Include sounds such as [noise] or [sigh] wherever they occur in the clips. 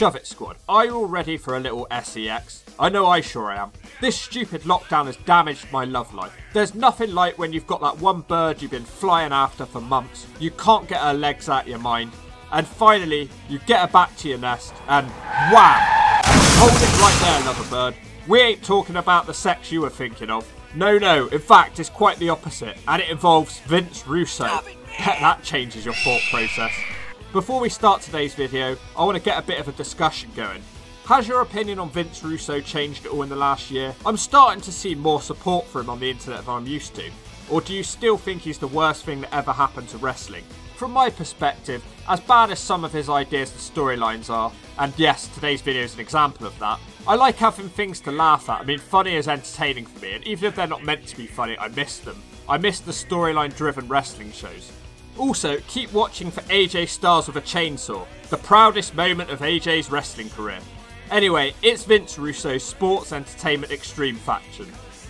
Shove It Squad, are you all ready for a little SEX? I know I sure am. This stupid lockdown has damaged my love life. There's nothing like when you've got that one bird you've been flying after for months, you can't get her legs out of your mind, and finally you get her back to your nest, and wham! Hold it right there, lover bird. We ain't talking about the sex you were thinking of. No, no, in fact, it's quite the opposite, and it involves Vince Russo. Bet that changes your thought process. Before we start today's video, I want to get a bit of a discussion going. Has your opinion on Vince Russo changed at all in the last year? I'm starting to see more support for him on the internet than I'm used to. Or do you still think he's the worst thing that ever happened to wrestling? From my perspective, as bad as some of his ideas and storylines are, and yes, today's video is an example of that, I like having things to laugh at. I mean, funny is entertaining for me, and even if they're not meant to be funny, I miss them. I miss the storyline driven wrestling shows. Also, keep watching for AJ Styles with a chainsaw, the proudest moment of AJ's wrestling career. Anyway, it's Vince Russo's Sports Entertainment Xtreme faction.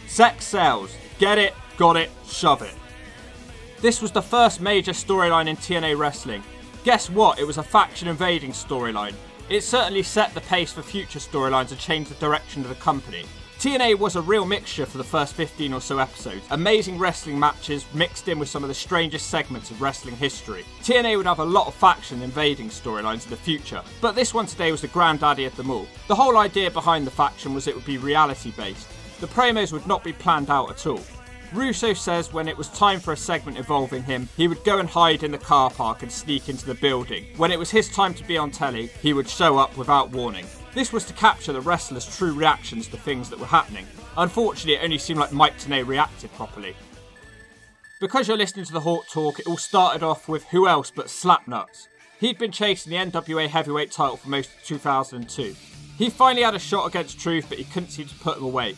Sex sells. Get it, got it, shove it. This was the first major storyline in TNA wrestling. Guess what? It was a faction invading storyline. It certainly set the pace for future storylines and changed the direction of the company. TNA was a real mixture for the first 15 or so episodes. Amazing wrestling matches mixed in with some of the strangest segments of wrestling history. TNA would have a lot of faction invading storylines in the future, but this one today was the granddaddy of them all. The whole idea behind the faction was it would be reality based. The promos would not be planned out at all. Russo says when it was time for a segment involving him, he would go and hide in the car park and sneak into the building. When it was his time to be on telly, he would show up without warning. This was to capture the wrestlers' true reactions to things that were happening. Unfortunately, it only seemed like Mike Tenay reacted properly. Because you're listening to the Hawk Talk, it all started off with who else but Slapnuts. He'd been chasing the NWA heavyweight title for most of 2002. He finally had a shot against Truth, but he couldn't seem to put him away.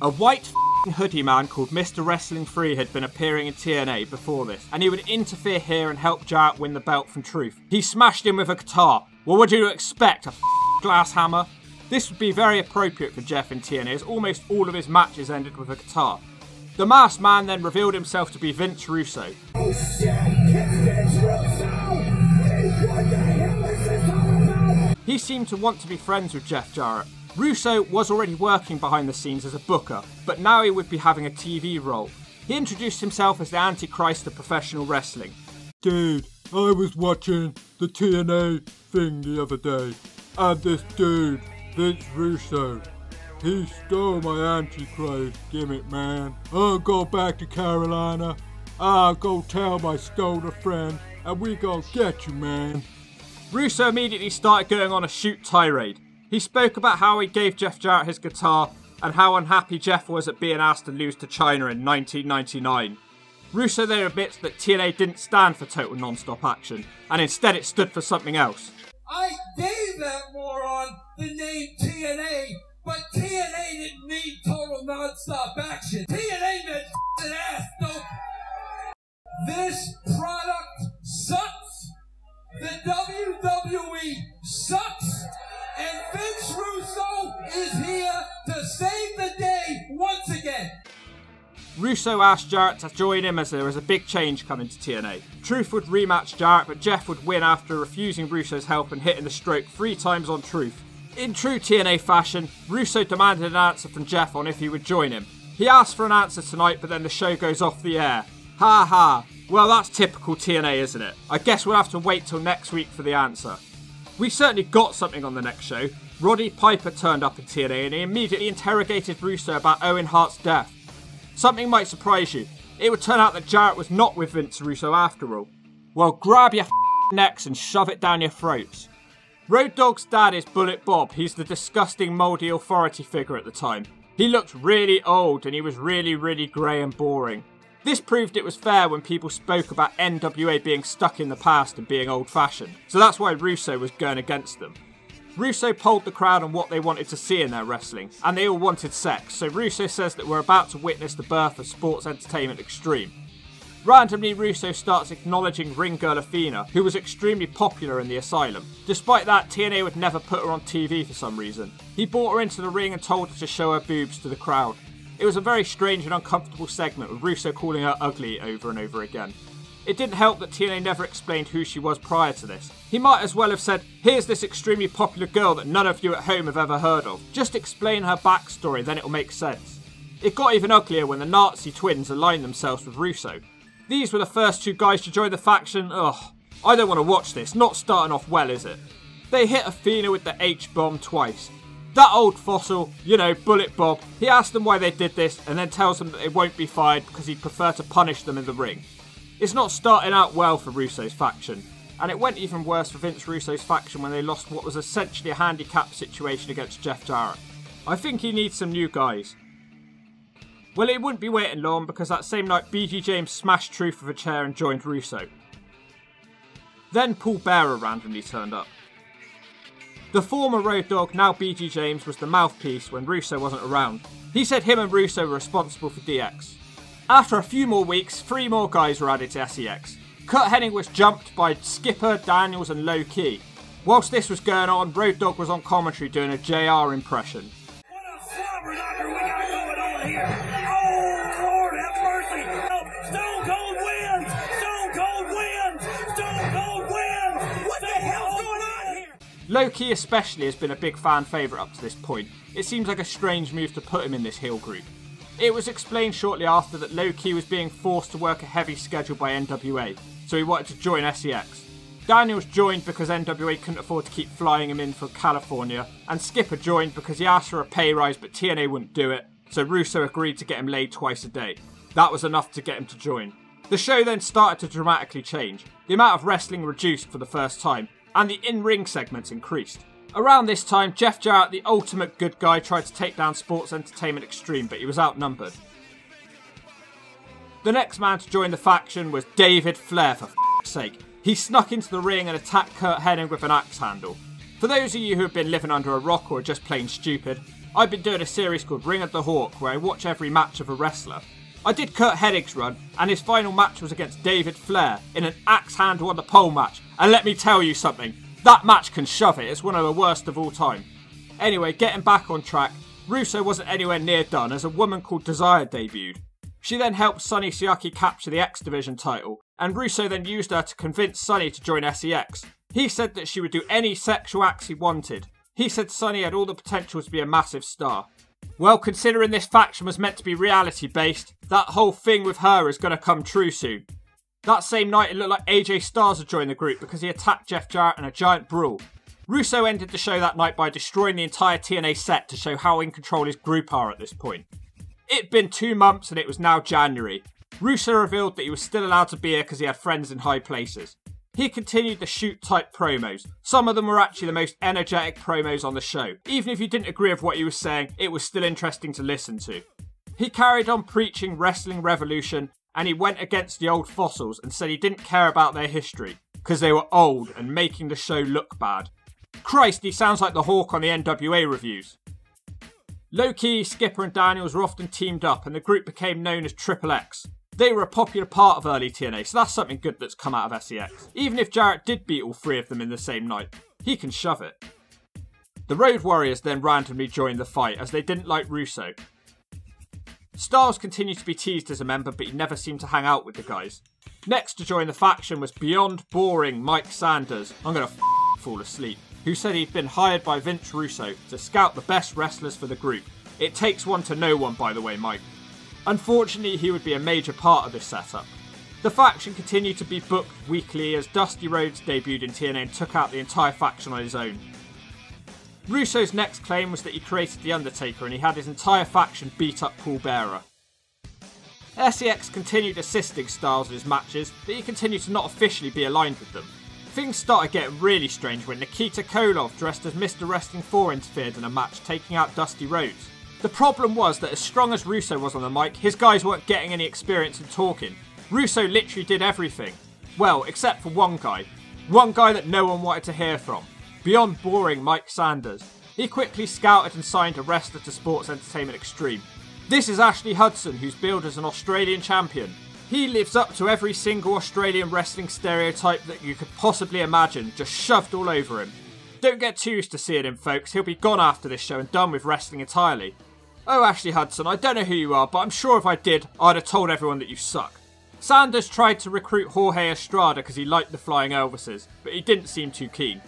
A white hoodie man called Mr. Wrestling 3 had been appearing in TNA before this, and he would interfere here and help Jarrett win the belt from Truth. He smashed him with a guitar. What would you expect? A glass hammer? This would be very appropriate for Jeff in TNA, as almost all of his matches ended with a guitar. The masked man then revealed himself to be Vince Russo. Oh he seemed to want to be friends with Jeff Jarrett, Russo was already working behind the scenes as a booker, but now he would be having a TV role. He introduced himself as the Antichrist of professional wrestling. Dude, I was watching the TNA thing the other day, and this dude, Vince Russo, he stole my Antichrist gimmick, man. I'll go back to Carolina. I'll go tell my stoner friend, and we gonna get you, man. Russo immediately started going on a shoot tirade. He spoke about how he gave Jeff Jarrett his guitar and how unhappy Jeff was at being asked to lose to Chyna in 1999. Russo then admits that TNA didn't stand for total non-stop action, and instead it stood for something else. I gave that moron the name TNA, but TNA didn't mean total non-stop action. TNA meant an ass. No. This product sucks. The WWE sucks. And is here to save the day once again. Russo asked Jarrett to join him as there was a big change coming to TNA. Truth would rematch Jarrett, but Jeff would win after refusing Russo's help and hitting the stroke three times on Truth. In true TNA fashion, Russo demanded an answer from Jeff on if he would join him. He asked for an answer tonight, but then the show goes off the air. Ha ha. Well, that's typical TNA, isn't it? I guess we'll have to wait till next week for the answer. We certainly got something on the next show. Roddy Piper turned up in TNA and he immediately interrogated Russo about Owen Hart's death. Something might surprise you. It would turn out that Jarrett was not with Vince Russo after all. Well, grab your necks and shove it down your throats. Road Dogg's dad is Bullet Bob. He's the disgusting, mouldy authority figure at the time. He looked really old and he was really, really grey and boring. This proved it was fair when people spoke about NWA being stuck in the past and being old fashioned, so that's why Russo was going against them. Russo polled the crowd on what they wanted to see in their wrestling, and they all wanted sex, so Russo says that we're about to witness the birth of sports entertainment extreme. Randomly, Russo starts acknowledging ring girl Athena, who was extremely popular in the asylum. Despite that, TNA would never put her on TV for some reason. He brought her into the ring and told her to show her boobs to the crowd. It was a very strange and uncomfortable segment with Russo calling her ugly over and over again. It didn't help that TNA never explained who she was prior to this. He might as well have said, here's this extremely popular girl that none of you at home have ever heard of. Just explain her backstory, then it'll make sense. It got even uglier when the Nazi twins aligned themselves with Russo. These were the first two guys to join the faction. Ugh, I don't want to watch this. Not starting off well, is it? They hit Athena with the H-bomb twice. That old fossil, you know, Bullet Bob, he asks them why they did this and then tells them that they won't be fired because he'd prefer to punish them in the ring. It's not starting out well for Russo's faction, and it went even worse for Vince Russo's faction when they lost what was essentially a handicap situation against Jeff Jarrett. I think he needs some new guys. Well, it wouldn't be waiting long because that same night BG James smashed Truth with a chair and joined Russo. Then Paul Bearer randomly turned up. The former Road Dogg, now BG James, was the mouthpiece when Russo wasn't around. He said him and Russo were responsible for DX. After a few more weeks, three more guys were added to SEX. Curt Hennig was jumped by Skipper, Daniels, and Low Ki. Whilst this was going on, Road Dogg was on commentary doing a JR impression. What a slobber knocker we got going on here. Oh, Lord, have mercy. Oh, Stone Cold wins. Stone Cold wins. Stone Cold wins. What the hell's going on here? Low Ki especially has been a big fan favourite up to this point. It seems like a strange move to put him in this heel group. It was explained shortly after that Low Ki was being forced to work a heavy schedule by NWA, so he wanted to join SEX. Daniels joined because NWA couldn't afford to keep flying him in from California, and Skipper joined because he asked for a pay rise but TNA wouldn't do it, so Russo agreed to get him laid twice a day. That was enough to get him to join. The show then started to dramatically change. The amount of wrestling reduced for the first time, and the in ring segments increased. Around this time, Jeff Jarrett, the ultimate good guy, tried to take down Sports Entertainment Xtreme, but he was outnumbered. The next man to join the faction was David Flair, for sake. He snuck into the ring and attacked Curt Hennig with an axe handle. For those of you who have been living under a rock or are just plain stupid, I've been doing a series called Ring of the Hawk where I watch every match of a wrestler. I did Curt Hennig's run, and his final match was against David Flair in an axe handle on the pole match. And let me tell you something, that match can shove it, it's one of the worst of all time. Anyway, getting back on track, Russo wasn't anywhere near done as a woman called Desire debuted. She then helped Sonny Siaki capture the X Division title, and Russo then used her to convince Sonny to join SEX. He said that she would do any sexual acts he wanted. He said Sonny had all the potential to be a massive star. Well, considering this faction was meant to be reality based, that whole thing with her is going to come true soon. That same night, it looked like AJ Styles had joined the group because he attacked Jeff Jarrett in a giant brawl. Russo ended the show that night by destroying the entire TNA set to show how in control his group are at this point. It'd been two months and it was now January. Russo revealed that he was still allowed to be here because he had friends in high places. He continued the shoot type promos. Some of them were actually the most energetic promos on the show. Even if you didn't agree with what he was saying, it was still interesting to listen to. He carried on preaching Wrestling Revolution and he went against the old fossils and said he didn't care about their history because they were old and making the show look bad. Christ, he sounds like the Hawk on the NWA reviews. Low Ki, Skipper, and Daniels were often teamed up, and the group became known as Triple X. They were a popular part of early TNA, so that's something good that's come out of SEX. Even if Jarrett did beat all three of them in the same night, he can shove it. The Road Warriors then randomly joined the fight as they didn't like Russo. Styles continued to be teased as a member, but he never seemed to hang out with the guys. Next to join the faction was beyond boring Mike Sanders. I'm gonna fall asleep. Who said he'd been hired by Vince Russo to scout the best wrestlers for the group. It takes one to know one, by the way, Mike. Unfortunately, he would be a major part of this setup. The faction continued to be booked weekly as Dusty Rhodes debuted in TNA and took out the entire faction on his own. Russo's next claim was that he created The Undertaker and he had his entire faction beat up Paul Bearer. SEX continued assisting Styles in his matches, but he continued to not officially be aligned with them. Things started getting really strange when Nikita Koloff, dressed as Mr. Wrestling 4, interfered in a match, taking out Dusty Rhodes. The problem was that as strong as Russo was on the mic, his guys weren't getting any experience in talking. Russo literally did everything. Well, except for one guy. One guy that no one wanted to hear from. Beyond boring Mike Sanders. He quickly scouted and signed a wrestler to Sports Entertainment Xtreme. This is Ashley Hudson, who's billed as an Australian champion. He lives up to every single Australian wrestling stereotype that you could possibly imagine, just shoved all over him. Don't get too used to seeing him, folks. He'll be gone after this show and done with wrestling entirely. Oh, Ashley Hudson, I don't know who you are, but I'm sure if I did, I'd have told everyone that you suck. Sanders tried to recruit Jorge Estrada because he liked the Flying Elvises, but he didn't seem too keen.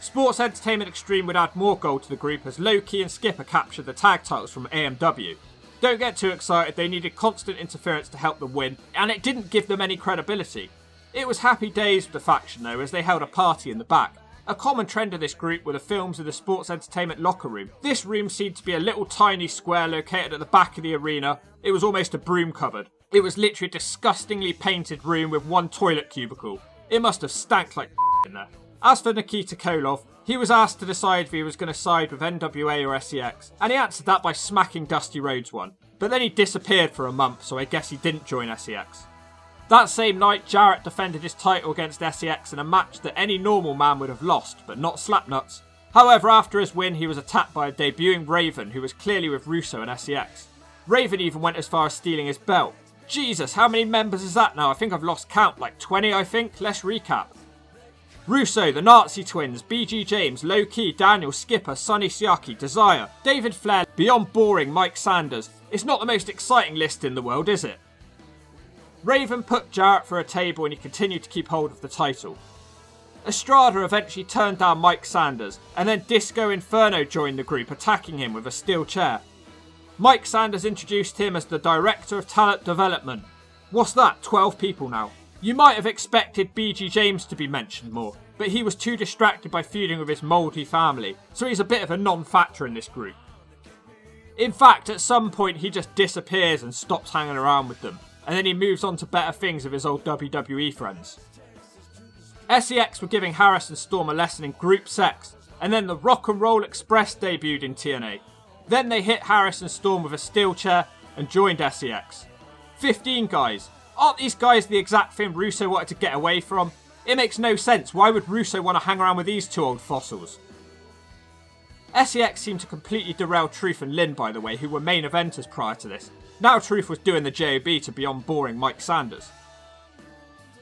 Sports Entertainment Xtreme would add more gold to the group as Low Ki and Skipper captured the tag titles from AMW. Don't get too excited, they needed constant interference to help them win, and it didn't give them any credibility. It was happy days for the faction though, as they held a party in the back. A common trend of this group were the films in the sports entertainment locker room. This room seemed to be a little tiny square located at the back of the arena. It was almost a broom cupboard. It was literally a disgustingly painted room with one toilet cubicle. It must have stank like [laughs] in there. As for Nikita Koloff, he was asked to decide if he was going to side with NWA or SEX, and he answered that by smacking Dusty Rhodes one. But then he disappeared for a month, so I guess he didn't join SEX. That same night, Jarrett defended his title against SEX in a match that any normal man would have lost, but not Slapnuts. However, after his win, he was attacked by a debuting Raven who was clearly with Russo and SEX. Raven even went as far as stealing his belt. Jesus, how many members is that now? I think I've lost count, like 20 I think. Let's recap. Russo, the Nazi twins, BG James, Low Ki, Daniel, Skipper, Sonny Siaki, Desire, David Flair, Beyond Boring, Mike Sanders. It's not the most exciting list in the world, is it? Raven put Jarrett for a table and he continued to keep hold of the title. Estrada eventually turned down Mike Sanders, and then Disco Inferno joined the group, attacking him with a steel chair. Mike Sanders introduced him as the Director of Talent Development. What's that, 12 people now? You might have expected BG James to be mentioned more, but he was too distracted by feuding with his mouldy family, so he's a bit of a non factor in this group. In fact, at some point he just disappears and stops hanging around with them, and then he moves on to better things with his old WWE friends. SEX were giving Harris and Storm a lesson in group sex, and then the Rock and Roll Express debuted in TNA. Then they hit Harris and Storm with a steel chair and joined SEX. 15 guys, Aren't these guys the exact thing Russo wanted to get away from? It makes no sense. Why would Russo want to hang around with these two old fossils? SEX seemed to completely derail Truth and Lynn, by the way, who were main eventers prior to this. Now Truth was doing the JOB to beyond boring Mike Sanders.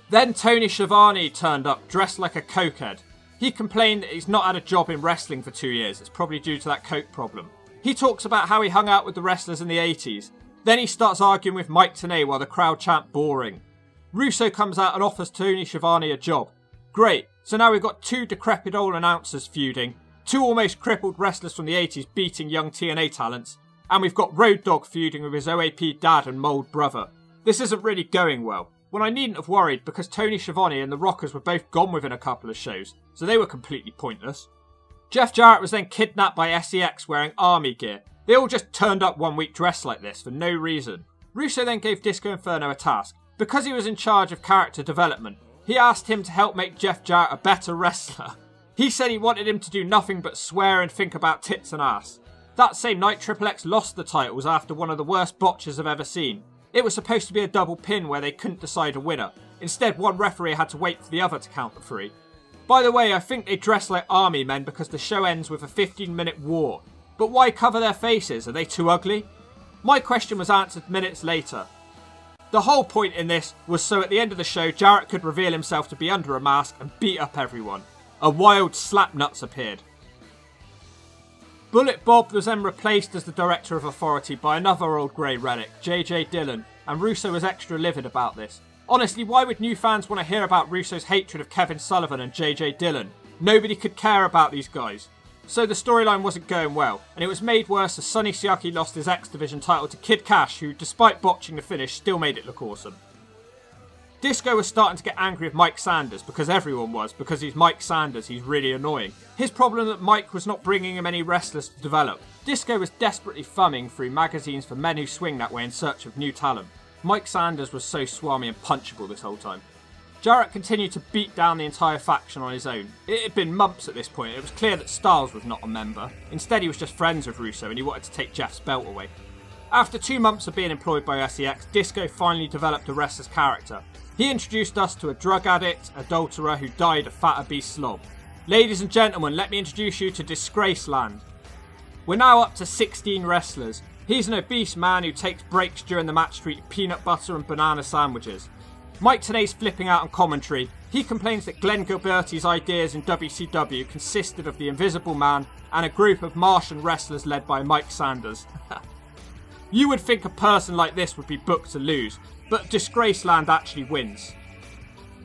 Then Tony Schiavone turned up dressed like a cokehead. He complained that he's not had a job in wrestling for two years. It's probably due to that coke problem. He talks about how he hung out with the wrestlers in the 80s then he starts arguing with Mike Tenay while the crowd chant boring. Russo comes out and offers Tony Schiavone a job. Great, so now we've got two decrepit old announcers feuding, two almost crippled wrestlers from the 80s beating young TNA talents, and we've got Road Dogg feuding with his OAP dad and mold brother. This isn't really going well. When I needn't have worried because Tony Schiavone and the Rockers were both gone within a couple of shows, so they were completely pointless. Jeff Jarrett was then kidnapped by SEX wearing army gear, they all just turned up one week dressed like this for no reason. Russo then gave Disco Inferno a task. Because he was in charge of character development, he asked him to help make Jeff Jarrett a better wrestler. [laughs] He said he wanted him to do nothing but swear and think about tits and ass. That same night, Triple X lost the titles after one of the worst botches I've ever seen. It was supposed to be a double pin where they couldn't decide a winner. Instead, one referee had to wait for the other to count the three. By the way, I think they dress like army men because the show ends with a 15 minute war. But why cover their faces? Are they too ugly? My question was answered minutes later. The whole point in this was so at the end of the show, Jarrett could reveal himself to be under a mask and beat up everyone. A wild slapnuts appeared. Bullet Bob was then replaced as the Director of Authority by another old grey relic, JJ Dillon, and Russo was extra livid about this. Honestly, why would new fans want to hear about Russo's hatred of Kevin Sullivan and JJ Dillon? Nobody could care about these guys. So the storyline wasn't going well, and it was made worse as Sonny Siaki lost his X Division title to Kid Kash, who, despite botching the finish, still made it look awesome. Disco was starting to get angry with Mike Sanders because everyone was, because he's Mike Sanders, he's really annoying. His problem that Mike was not bringing him any wrestlers to develop. Disco was desperately thumbing through magazines for men who swing that way in search of new talent. Mike Sanders was so swami and punchable this whole time. Jarrett continued to beat down the entire faction on his own. It had been months at this point, it was clear that Styles was not a member. Instead, he was just friends with Russo and he wanted to take Jeff's belt away. After two months of being employed by SEX, Disco finally developed a wrestler's character. He introduced us to a drug addict, adulterer who died a fat obese slob. Ladies and gentlemen, let me introduce you to Disgraceland. We're now up to 16 wrestlers. He's an obese man who takes breaks during the match to eat peanut butter and banana sandwiches. Mike Tenay's flipping out on commentary. He complains that Glenn Gilberti's ideas in WCW consisted of the Invisible Man and a group of Martian wrestlers led by Mike Sanders. [laughs] you would think a person like this would be booked to lose, but Disgraceland actually wins.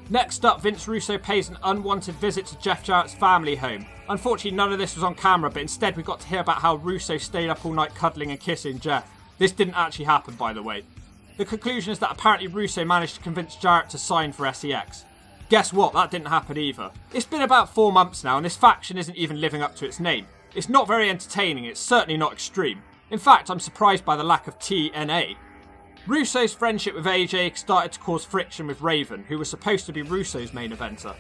Next up, Vince Russo pays an unwanted visit to Jeff Jarrett's family home. Unfortunately, none of this was on camera, but instead we got to hear about how Russo stayed up all night cuddling and kissing Jeff. This didn't actually happen, by the way. The conclusion is that apparently Russo managed to convince Jarrett to sign for SEX. Guess what? That didn't happen either. It's been about four months now, and this faction isn't even living up to its name. It's not very entertaining, it's certainly not extreme. In fact, I'm surprised by the lack of TNA. Russo's friendship with AJ started to cause friction with Raven, who was supposed to be Russo's main eventer.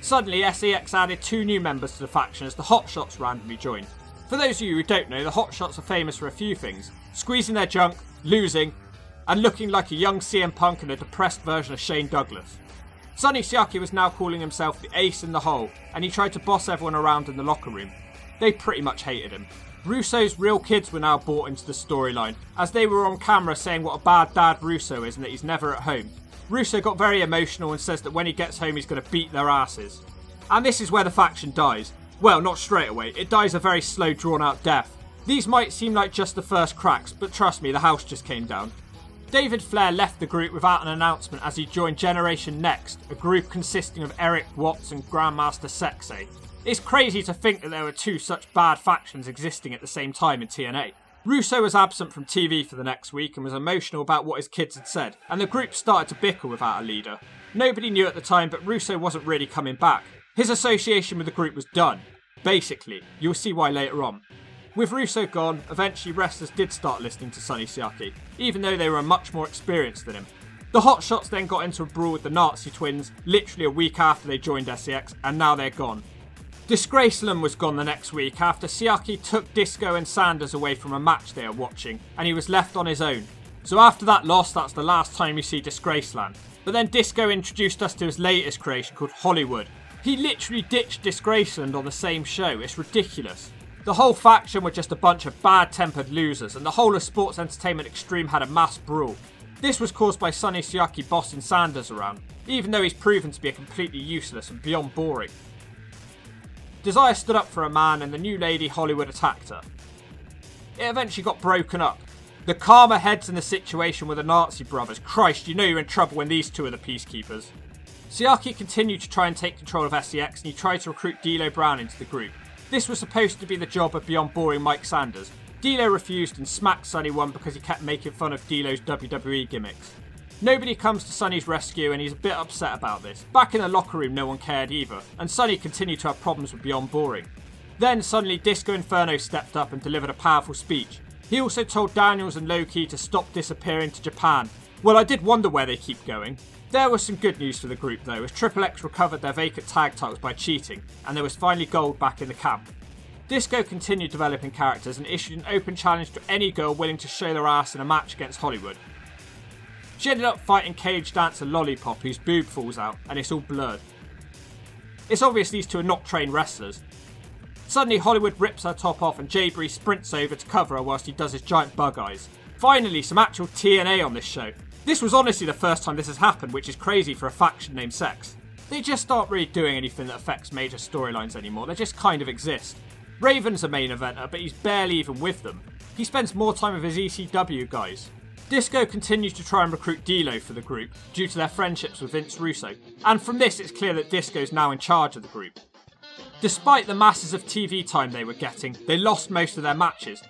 Suddenly, SEX added two new members to the faction as the Hotshots randomly joined. For those of you who don't know, the Hotshots are famous for a few things squeezing their junk, losing, and looking like a young CM Punk and a depressed version of Shane Douglas. Sonny Siaki was now calling himself the ace in the hole, and he tried to boss everyone around in the locker room. They pretty much hated him. Russo's real kids were now brought into the storyline, as they were on camera saying what a bad dad Russo is and that he's never at home. Russo got very emotional and says that when he gets home he's going to beat their asses. And this is where the faction dies. Well, not straight away, it dies a very slow, drawn out death. These might seem like just the first cracks, but trust me, the house just came down. David Flair left the group without an announcement as he joined Generation Next, a group consisting of Erik Watts and Grandmaster Sexay. It's crazy to think that there were two such bad factions existing at the same time in TNA. Russo was absent from TV for the next week and was emotional about what his kids had said, and the group started to bicker without a leader. Nobody knew at the time, but Russo wasn't really coming back. His association with the group was done. Basically, you'll see why later on. With Russo gone, eventually wrestlers did start listening to Sonny Siaki, even though they were much more experienced than him. The Hotshots then got into a brawl with the Nazi twins literally a week after they joined SEX, and now they're gone. Disgraceland was gone the next week after Siaki took Disco and Sanders away from a match they were watching, and he was left on his own. So after that loss, that's the last time you see Disgraceland. But then Disco introduced us to his latest creation called Hollywood. He literally ditched Disgraceland on the same show, it's ridiculous. The whole faction were just a bunch of bad tempered losers, and the whole of Sports Entertainment Xtreme had a mass brawl. This was caused by Sonny Siaki bossing Sanders around, even though he's proven to be a completely useless and beyond boring. Desire stood up for a man and the new lady Hollywood attacked her. It eventually got broken up. The calmer heads in the situation were the Nazi brothers. Christ, you know you're in trouble when these two are the peacekeepers. Siaki continued to try and take control of SEX and he tried to recruit D'Lo Brown into the group. This was supposed to be the job of Beyond Boring Mike Sanders. D'Lo refused and smacked Sonny one because he kept making fun of D'Lo's WWE gimmicks. Nobody comes to Sonny's rescue and he's a bit upset about this. Back in the locker room, no one cared either, and Sonny continued to have problems with Beyond Boring. Then suddenly Disco Inferno stepped up and delivered a powerful speech. He also told Daniels and Low Ki to stop disappearing to Japan. Well, I did wonder where they keep going. There was some good news for the group though, as Triple X recovered their vacant tag titles by cheating, and there was finally gold back in the camp. Disco continued developing characters and issued an open challenge to any girl willing to show their ass in a match against Hollywood. She ended up fighting cage dancer Lollipop, whose boob falls out, and it's all blurred. It's obvious these two are not trained wrestlers. Suddenly, Hollywood rips her top off, and Jay Bree sprints over to cover her whilst he does his giant bug eyes. Finally, some actual TNA on this show. This was honestly the first time this has happened, which is crazy for a faction named Sex. They just aren't really doing anything that affects major storylines anymore, they just kind of exist. Raven's a main eventer, but he's barely even with them. He spends more time with his ECW guys. Disco continues to try and recruit D'Lo for the group due to their friendships with Vince Russo, and from this it's clear that Disco is now in charge of the group. Despite the masses of TV time they were getting, they lost most of their matches.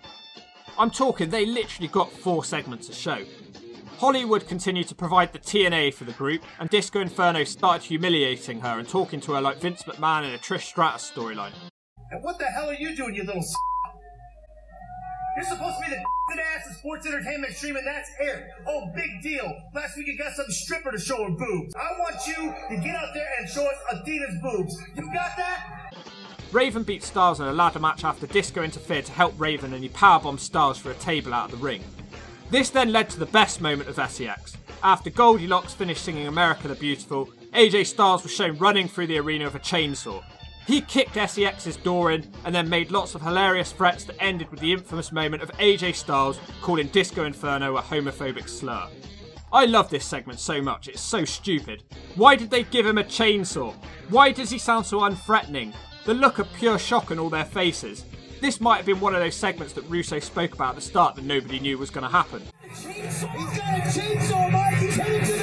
I'm talking, they literally got four segments a show. Hollywood continued to provide the TNA for the group, and Disco Inferno started humiliating her and talking to her like Vince McMahon in a Trish Stratus storyline. And what the hell are you doing, you little s***? You're supposed to be the ass of sports entertainment stream, and that's it. Oh, big deal. Last week you got some stripper to show her boobs. I want you to get out there and show us Athena's boobs. You got that? Raven beat Stars in a ladder match after Disco interfered to help Raven and he powerbombed Stars for a table out of the ring. This then led to the best moment of SEX. After Goldylocks finished singing America the Beautiful, AJ Styles was shown running through the arena with a chainsaw. He kicked SEX's door in and then made lots of hilarious threats that ended with the infamous moment of AJ Styles calling Disco Inferno a homophobic slur. I love this segment so much, it's so stupid. Why did they give him a chainsaw? Why does he sound so unthreatening? The look of pure shock on all their faces. This might have been one of those segments that Russo spoke about at the start that nobody knew was going to happen. chainsaw.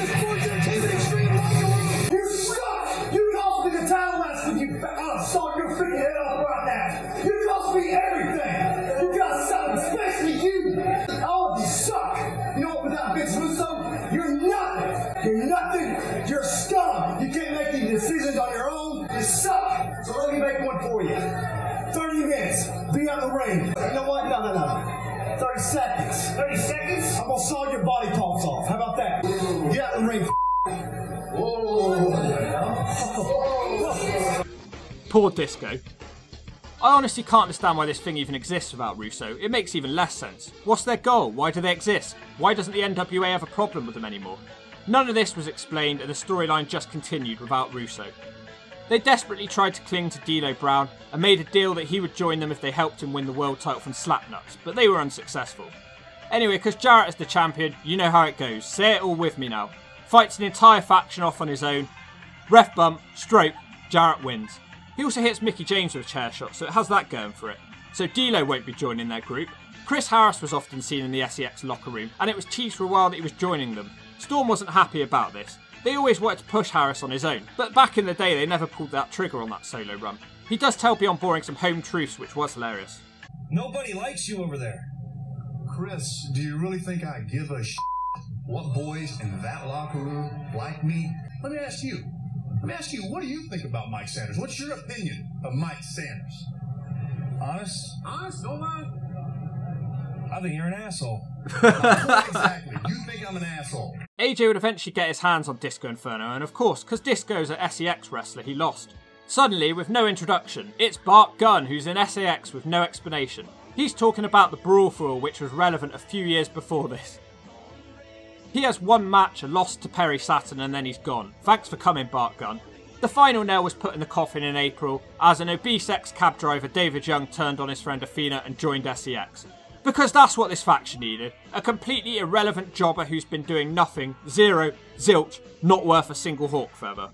Poor Disco. I honestly can't understand why this thing even exists without Russo. It makes even less sense. What's their goal? Why do they exist? Why doesn't the NWA have a problem with them anymore? None of this was explained, and the storyline just continued without Russo. They desperately tried to cling to D'Lo Brown and made a deal that he would join them if they helped him win the world title from Slapnuts, but they were unsuccessful. Anyway, because Jarrett is the champion, you know how it goes. Say it all with me now. Fights an entire faction off on his own. Ref bump, stroke, Jarrett wins. He also hits Mickie James with a chair shot, so it has that going for it. So D'Lo won't be joining their group. Chris Harris was often seen in the SEX locker room, and it was teased for a while that he was joining them. Storm wasn't happy about this. They always wanted to push Harris on his own, but back in the day they never pulled that trigger on that solo run. He does tell Beyond Boring some home truths, which was hilarious. Nobody likes you over there. Chris, do you really think I give a sh- what boys in that locker room like me? Let me ask you. Let me ask you, what do you think about Mike Sanders? What's your opinion of Mike Sanders? Honest? Honest? No lie? I think you're an asshole. exactly. You think I'm an asshole. AJ would eventually get his hands on Disco Inferno, and of course, because Disco's a SEX wrestler, he lost. Suddenly, with no introduction, it's Bart Gunn who's in SAX with no explanation. He's talking about the Brawl for All, which was relevant a few years before this. He has one match, a loss to Perry Saturn, and then he's gone. Thanks for coming, Bart Gunn. The final nail was put in the coffin in April as an obese ex cab driver, David Young, turned on his friend Athena and joined SEX. Because that's what this faction needed. A completely irrelevant jobber who's been doing nothing, zero, zilch, not worth a single hawk feather.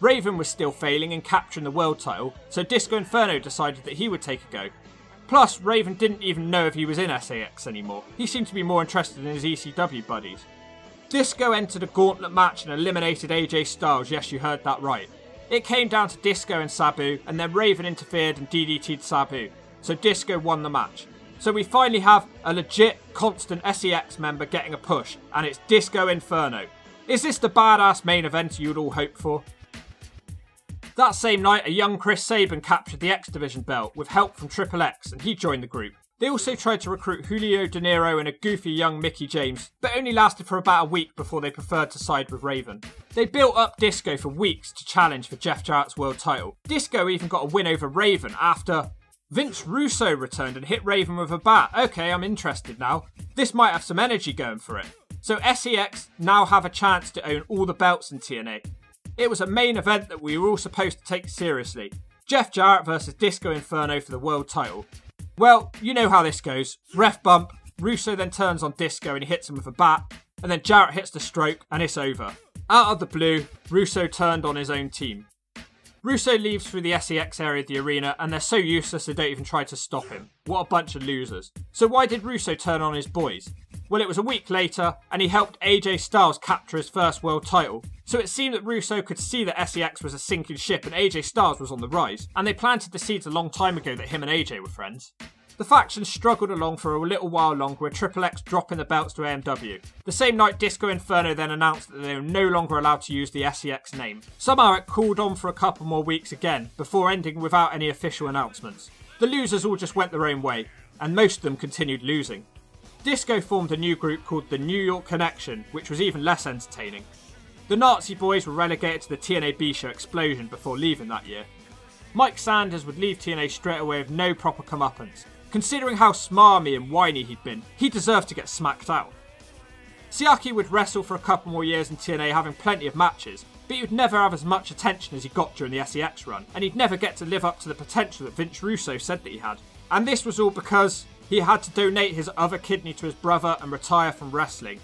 Raven was still failing in capturing the world title, so Disco Inferno decided that he would take a go. Plus, Raven didn't even know if he was in SAX anymore. He seemed to be more interested in his ECW buddies. Disco entered a gauntlet match and eliminated AJ Styles, yes, you heard that right. It came down to Disco and Sabu, and then Raven interfered and DDT'd Sabu, so Disco won the match. So we finally have a legit, constant SEX member getting a push, and it's Disco Inferno. Is this the badass main event you'd all hope for? That same night, a young Chris Sabin captured the X Division belt with help from Triple X, and he joined the group. They also tried to recruit Julio Dinero and a goofy young Mickie James, but only lasted for about a week before they preferred to side with Raven. They built up Disco for weeks to challenge for Jeff Jarrett's world title. Disco even got a win over Raven after Vince Russo returned and hit Raven with a bat. Okay, I'm interested now. This might have some energy going for it. So SEX now have a chance to own all the belts in TNA. It was a main event that we were all supposed to take seriously. Jeff Jarrett versus Disco Inferno for the world title. Well, you know how this goes. Ref bump, Russo then turns on Disco and he hits him with a bat, and then Jarrett hits the stroke and it's over. Out of the blue, Russo turned on his own team. Russo leaves through the SEX area of the arena and they're so useless they don't even try to stop him. What a bunch of losers. So why did Russo turn on his boys? Well, it was a week later and he helped AJ Styles capture his first world title. So it seemed that Russo could see that SEX was a sinking ship and AJ Styles was on the rise, and they planted the seeds a long time ago that him and AJ were friends. The faction struggled along for a little while longer with Triple X dropping the belts to AMW. The same night, Disco Inferno then announced that they were no longer allowed to use the SEX name. Somehow it cooled on for a couple more weeks again, before ending without any official announcements. The losers all just went their own way, and most of them continued losing. Disco formed a new group called the New York Connection, which was even less entertaining. The Nazi boys were relegated to the TNA B show Xplosion before leaving that year. Mike Sanders would leave TNA straight away with no proper comeuppance. Considering how smarmy and whiny he'd been, he deserved to get smacked out. Siaki would wrestle for a couple more years in TNA having plenty of matches, but he would never have as much attention as he got during the SEX run, and he'd never get to live up to the potential that Vince Russo said that he had. And this was all because he had to donate his other kidney to his brother and retire from wrestling.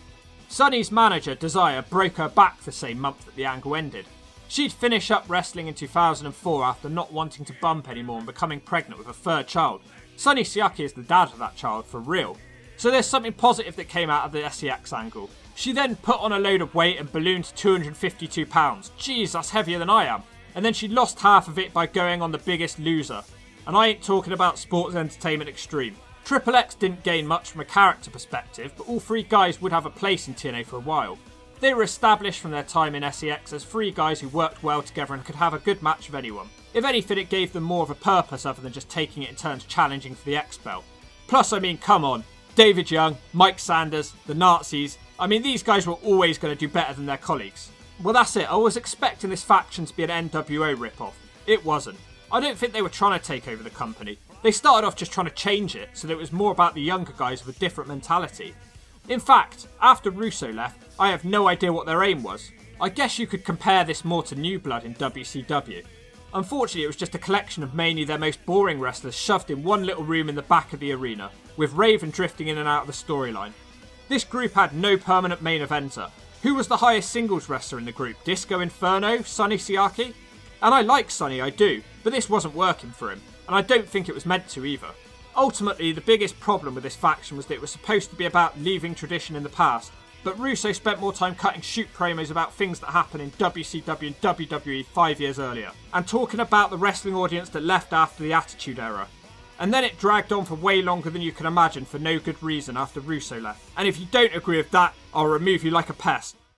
Sonny's manager, Desire, broke her back the same month that the angle ended. She'd finish up wrestling in 2004 after not wanting to bump anymore and becoming pregnant with a third child. Sonny Siaki is the dad of that child, for real. So there's something positive that came out of the SEX angle. She then put on a load of weight and ballooned to 252 pounds. Jeez, that's heavier than I am. And then she lost half of it by going on the biggest loser. And I ain't talking about Sports Entertainment Xtreme. Triple X didn't gain much from a character perspective, but all three guys would have a place in TNA for a while. They were established from their time in SEX as three guys who worked well together and could have a good match with anyone. If anything, it gave them more of a purpose other than just taking it in turns challenging for the X belt. Plus, I mean, come on, David Young, Mike Sanders, the Nazis, I mean, these guys were always going to do better than their colleagues. Well, that's it. I was expecting this faction to be an NWO ripoff. It wasn't. I don't think they were trying to take over the company. They started off just trying to change it so that it was more about the younger guys with a different mentality. In fact, after Russo left, I have no idea what their aim was. I guess you could compare this more to New Blood in WCW. Unfortunately, it was just a collection of mainly their most boring wrestlers shoved in one little room in the back of the arena, with Raven drifting in and out of the storyline. This group had no permanent main eventer. Who was the highest singles wrestler in the group? Disco Inferno? Sonny Siaki? And I like Sonny, I do, but this wasn't working for him, and I don't think it was meant to either. Ultimately, the biggest problem with this faction was that it was supposed to be about leaving tradition in the past, but Russo spent more time cutting shoot promos about things that happened in WCW and WWE five years earlier, and talking about the wrestling audience that left after the Attitude Era. And then it dragged on for way longer than you can imagine for no good reason after Russo left. And if you don't agree with that, I'll remove you like a pest.